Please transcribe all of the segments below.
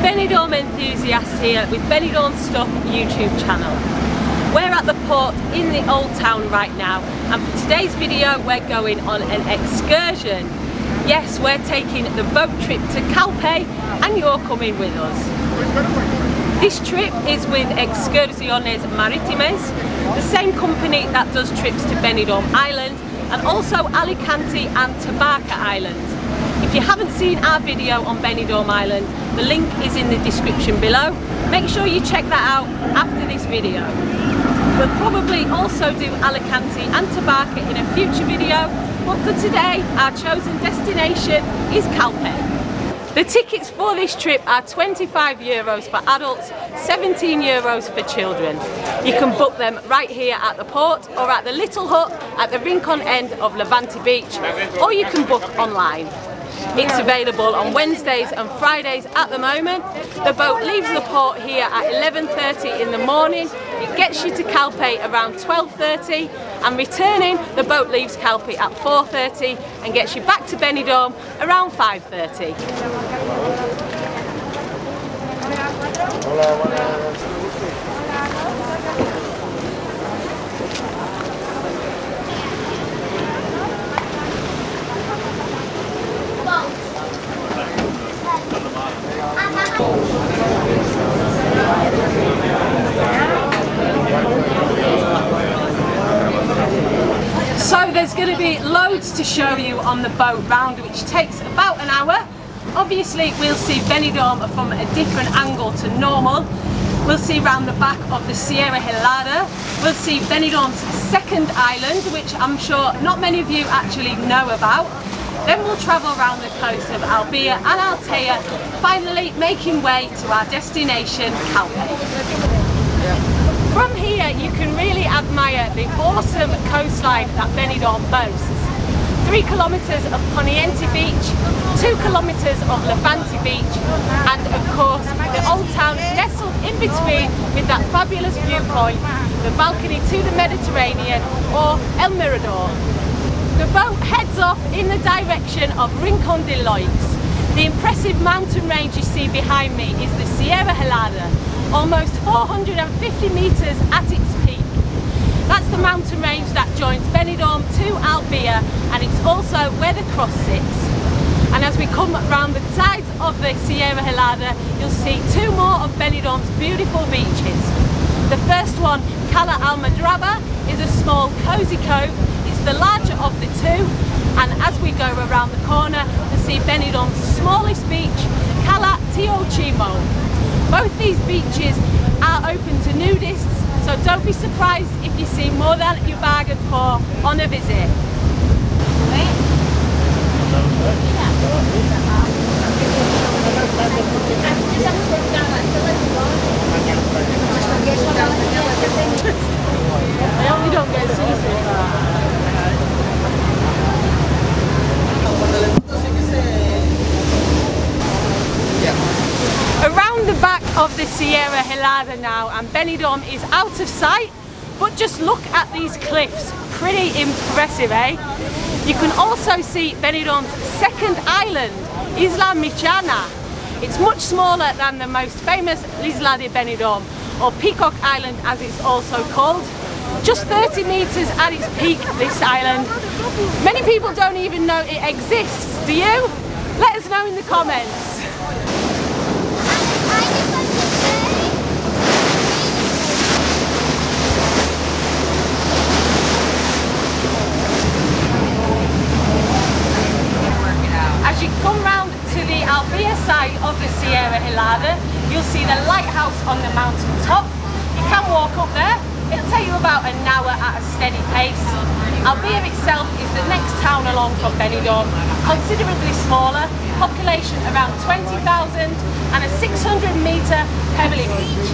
Benidorm enthusiast here with Benidorm Stuff YouTube channel. We're at the port in the Old Town right now and for today's video we're going on an excursion. Yes, we're taking the boat trip to Calpe and you're coming with us. This trip is with Excursiones Marítimas, the same company that does trips to Benidorm Island and also Alicante and Tabarca Island. If you haven't seen our video on Benidorm Island, the link is in the description below. Make sure you check that out after this video. We'll probably also do Alicante and Tabarca in a future video, but for today, our chosen destination is Calpe. The tickets for this trip are 25 euros for adults, 17 euros for children. You can book them right here at the port or at the Little Hut at the Rincon end of Levante Beach, or you can book online. It's available on Wednesdays and Fridays at the moment. The boat leaves the port here at 11.30 in the morning. It gets you to Calpe around 12.30 and returning the boat leaves Calpe at 4.30 and gets you back to Benidorm around 5.30. So there's going to be loads to show you on the boat round which takes about an hour. Obviously we'll see Benidorm from a different angle to normal. We'll see round the back of the Sierra Helada. We'll see Benidorm's second island which I'm sure not many of you actually know about. Then we'll travel around the coast of Albir and Altea, finally making way to our destination, Calpe. From here you can really admire the awesome coastline that Benidorm boasts. Three kilometres of Poniente Beach, two kilometres of Levante Beach and of course the old town nestled in between with that fabulous viewpoint, the balcony to the Mediterranean or El Mirador. The boat heads off in the direction of Rincon de Loix. The impressive mountain range you see behind me is the Sierra Helada, almost 450 metres at its. That's the mountain range that joins Benidorm to Albir and it's also where the cross sits. And as we come around the sides of the Sierra Helada, you'll see two more of Benidorm's beautiful beaches. The first one, Cala Almadraba, is a small cosy cove It's the larger of the two and as we go around the corner we see Benidorm's smallest beach, Cala Tio Ximo. Both these beaches are open to nudists so don't be surprised if you see more than you bargained for on a visit. I only don't get seasick. Around the back of the Sierra Helada now and Benidorm is out of sight but just look at these cliffs, pretty impressive eh? You can also see Benidorm's second island, Isla Mitjana. It's much smaller than the most famous Isla de Benidorm or Peacock Island as it's also called. Just 30 metres at its peak, this island. Many people don't even know it exists, do you? Let us know in the comments. As you come round to the Albir side of the Sierra Helada, you'll see the lighthouse on the mountain top. You can walk up there. It'll take you about an hour at a steady pace. Albir itself is the next town along from Benidorm, considerably smaller, population around 20,000 and a 600 metre pebbly beach.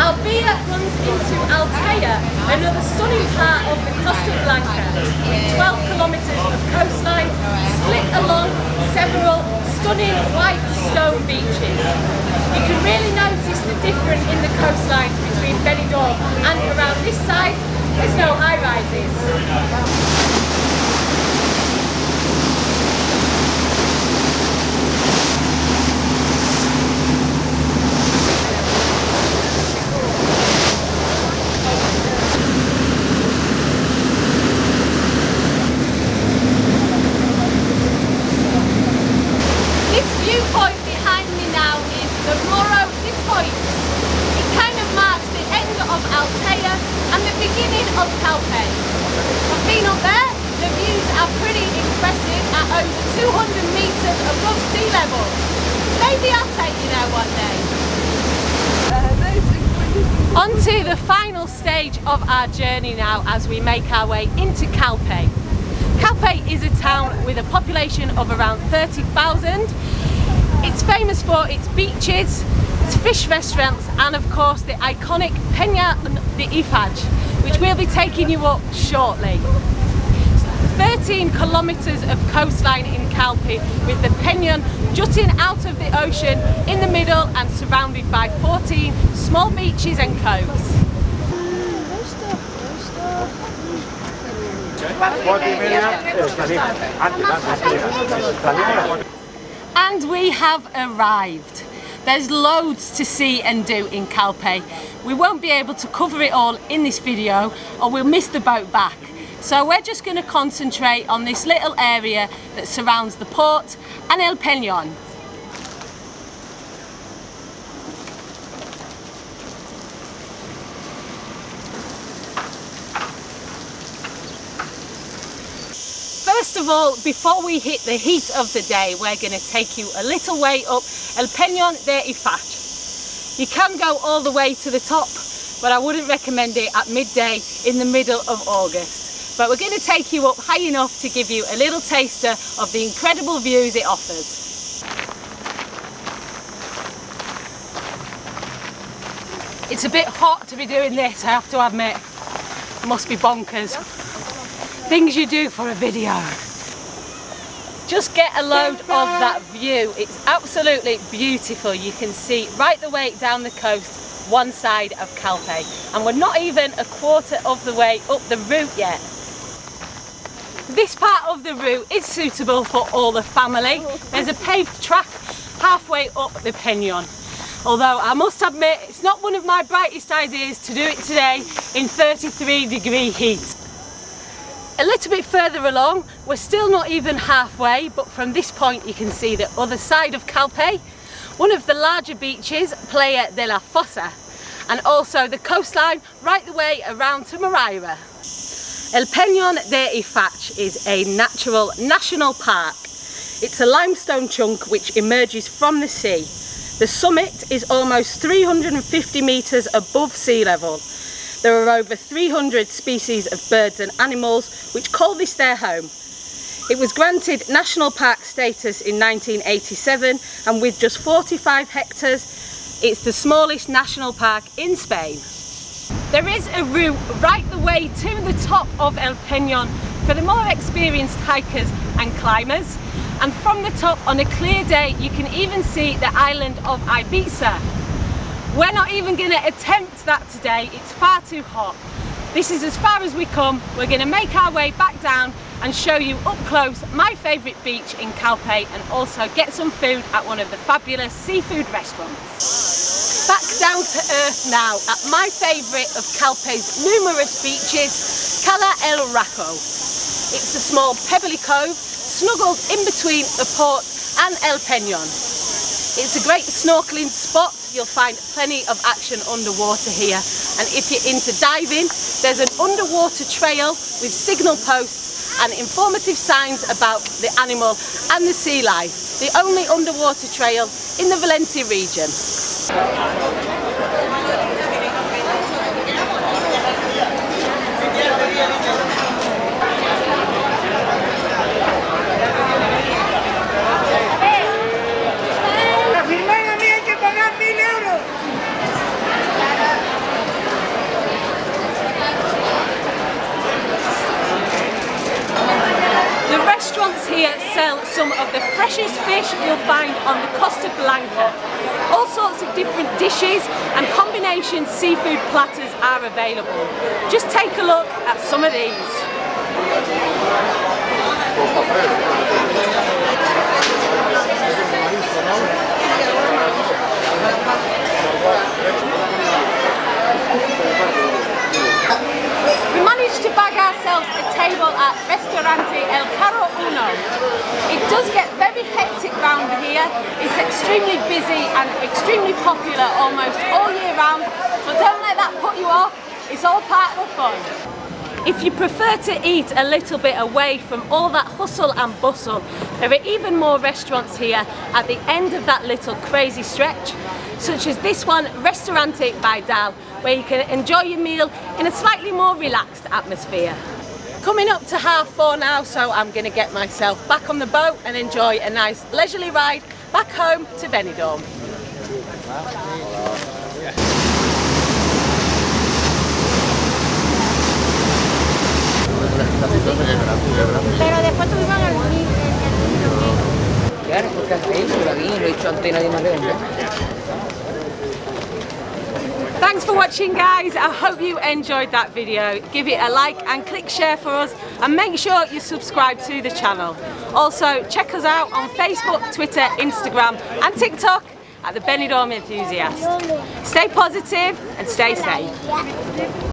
Albir runs into Altea, another stunning part of Costa Blanca, with 12 kilometres of coastline split along several stunning white stone beaches. You can really notice the difference in the coastlines between Benidorm and around this side, there's no high rises. viewpoint behind me now is the Morro de Toix. It kind of marks the end of Altea and the beginning of Calpe. I've been up there, the views are pretty impressive at over 200 metres above sea level. Maybe I'll take you there one day. On to the final stage of our journey now as we make our way into Calpe. Calpe is a town with a population of around 30,000. It's famous for its beaches, its fish restaurants and of course the iconic Peña de Ifach, which we'll be taking you up shortly. 13 kilometres of coastline in Calpe with the Peñon jutting out of the ocean in the middle and surrounded by 14 small beaches and coves. And we have arrived. There's loads to see and do in Calpe. We won't be able to cover it all in this video or we'll miss the boat back. So we're just going to concentrate on this little area that surrounds the port and El Peñon. First of all, before we hit the heat of the day, we're going to take you a little way up El Peñon de Ifach. You can go all the way to the top, but I wouldn't recommend it at midday in the middle of August. But we're going to take you up high enough to give you a little taster of the incredible views it offers. It's a bit hot to be doing this, I have to admit. It must be bonkers. Things you do for a video. Just get a load of that view. It's absolutely beautiful. You can see right the way down the coast, one side of Calpe. And we're not even a quarter of the way up the route yet. This part of the route is suitable for all the family. There's a paved track halfway up the Peñon. Although I must admit, it's not one of my brightest ideas to do it today in 33 degree heat. A little bit further along, we're still not even halfway, but from this point you can see the other side of Calpe, one of the larger beaches, Playa de la Fossa, and also the coastline right the way around to Moraira. El Peñon de Ifach is a natural national park. It's a limestone chunk which emerges from the sea. The summit is almost 350 metres above sea level there are over 300 species of birds and animals which call this their home. It was granted National Park status in 1987 and with just 45 hectares it's the smallest national park in Spain. There is a route right the way to the top of El Peñon for the more experienced hikers and climbers and from the top on a clear day you can even see the island of Ibiza we're not even going to attempt that today, it's far too hot. This is as far as we come, we're going to make our way back down and show you up close my favourite beach in Calpe and also get some food at one of the fabulous seafood restaurants. Back down to earth now at my favourite of Calpe's numerous beaches, Cala El Raco. It's a small pebbly cove snuggled in between the port and El Peñon. It's a great snorkeling spot you'll find plenty of action underwater here. And if you're into diving, there's an underwater trail with signal posts and informative signs about the animal and the sea life. The only underwater trail in the Valencia region. Sell some of the freshest fish you'll find on the Costa Blanca. All sorts of different dishes and combination seafood platters are available. Just take a look at some of these. We managed to bag ourselves a table at Restaurante El Carro Uno. It does get very hectic round here here. It's extremely busy and extremely popular almost all year round, but don't let that put you off. It's all part of the fun. If you prefer to eat a little bit away from all that hustle and bustle, there are even more restaurants here at the end of that little crazy stretch, such as this one, Restaurante Baydal, where you can enjoy your meal in a slightly more relaxed atmosphere. Coming up to half four now, so I'm to get myself back on the boat and enjoy a nice leisurely ride back home to Benidorm. Pero después tuvimos el Claro, porque has hecho aquí, lo he hecho antes y nadie más le. Thanks for watching guys, I hope you enjoyed that video. Give it a like and click share for us and make sure you subscribe to the channel. Also check us out on Facebook, Twitter, Instagram and TikTok at the Benidorm Enthusiast. Stay positive and stay safe.